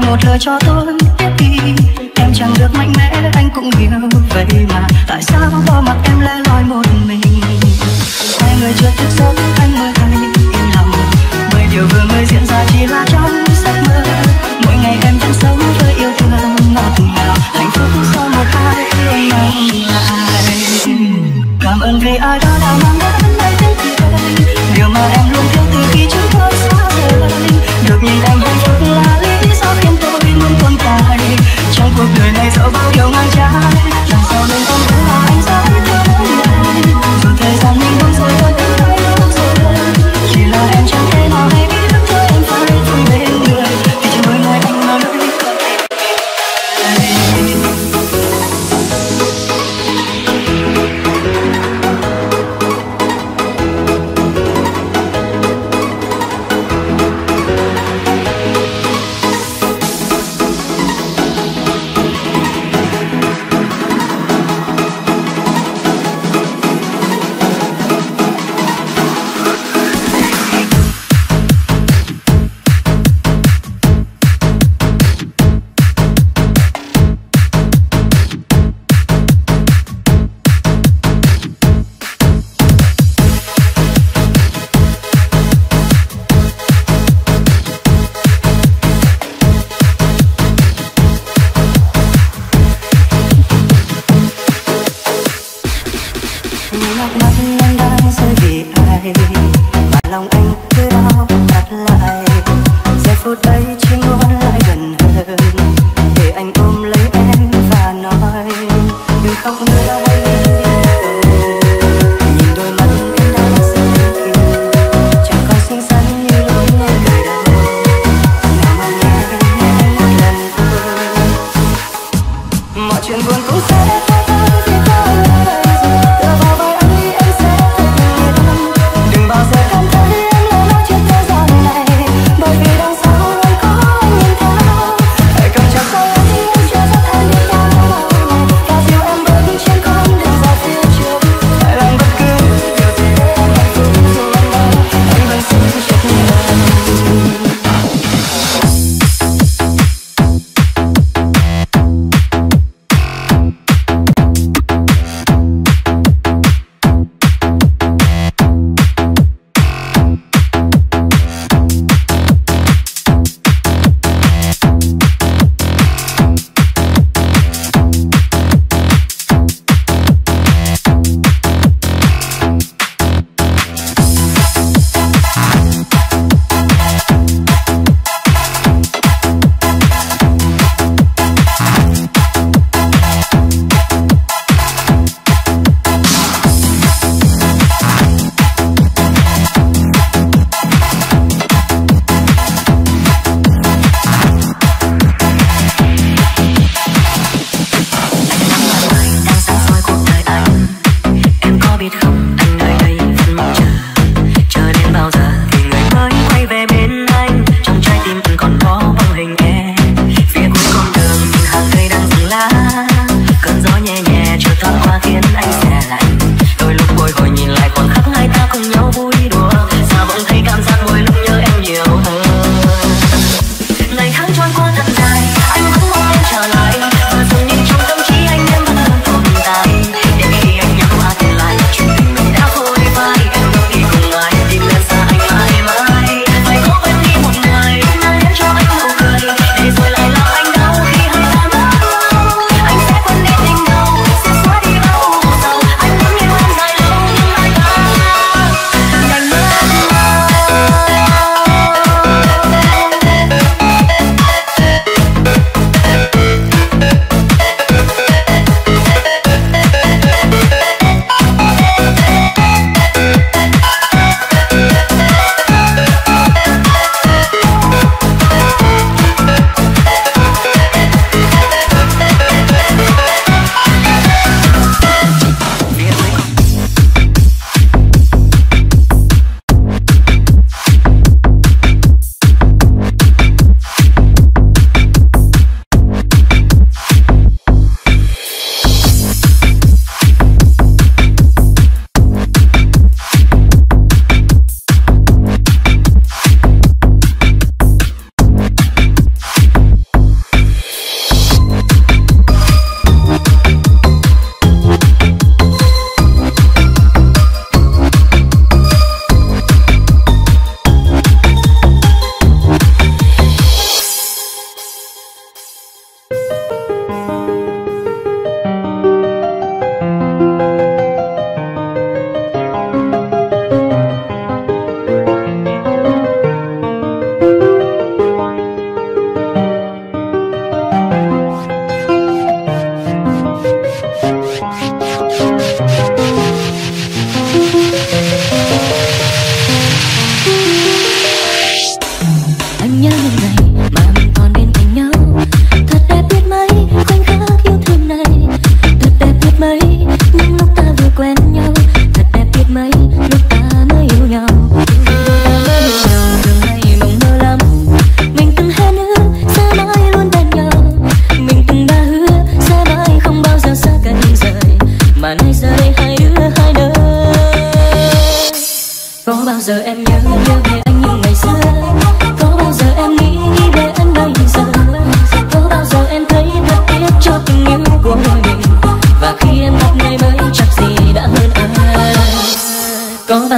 một lời cho tôi tiếp đi em chẳng được mạnh mẽ, anh cũng hiểu vậy mà. Tại sao bỏ mặc em lẻ loi một mình? Hai người chưa thức giấc, anh mới thấy yên lòng. Bởi điều vừa mới diễn ra chỉ là trong giấc mơ. Mỗi ngày em vẫn sống với yêu thương ngọt ngào. Hạnh phúc sau một hai yêu nồng lại cảm ơn vì ai đó đã mang đến nơi thế điều mà em luôn thiếu từ khi chúng tôi xa rời được nhìn em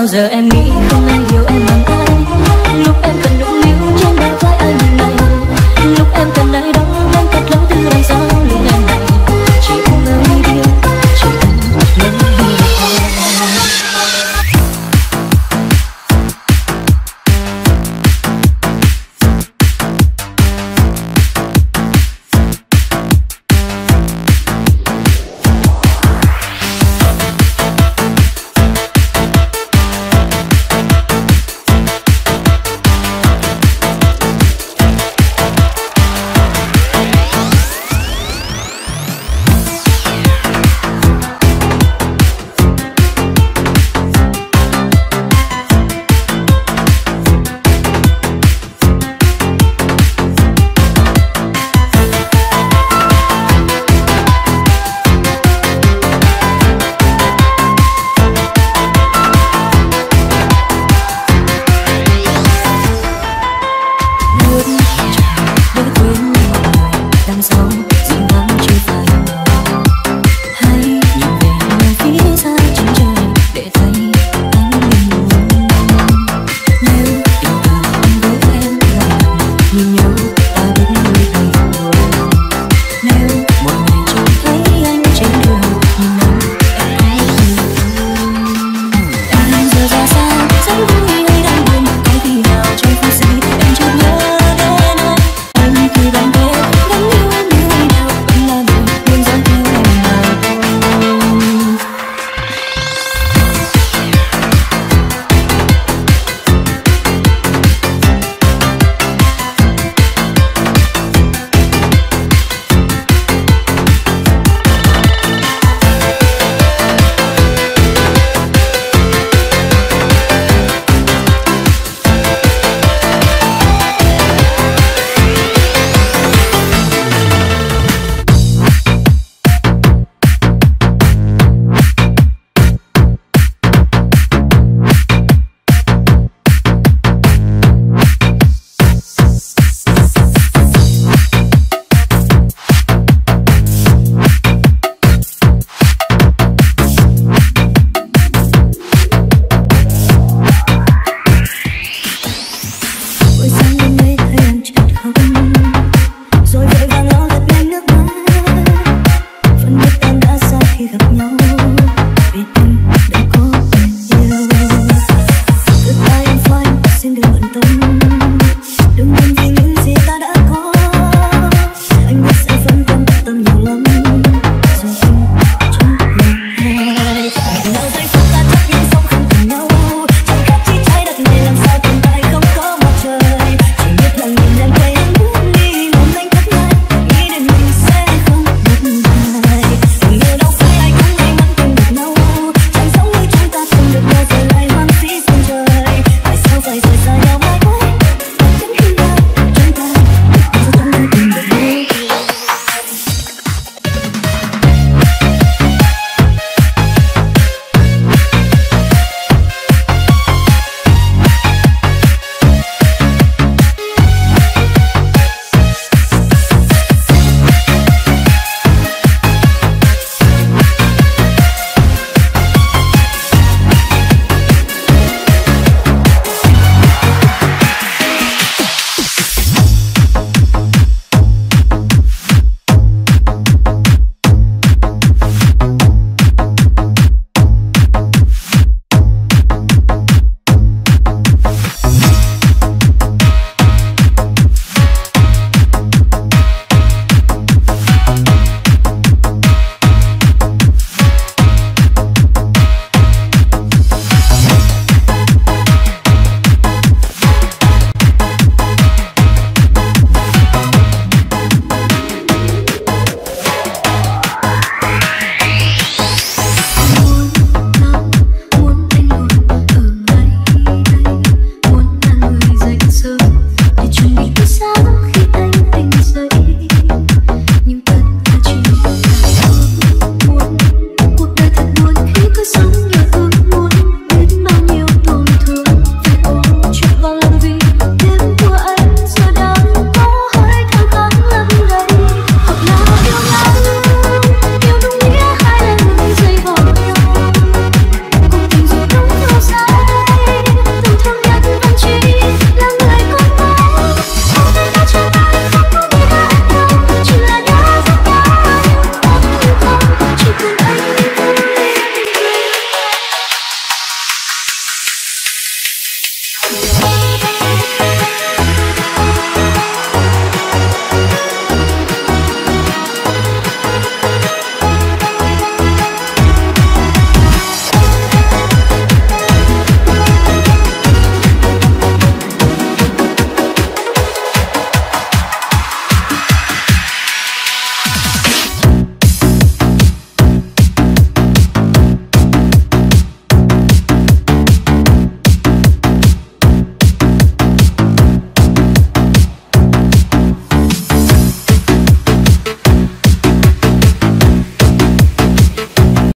bao giờ em nghĩ không ai hiểu em bằng anh em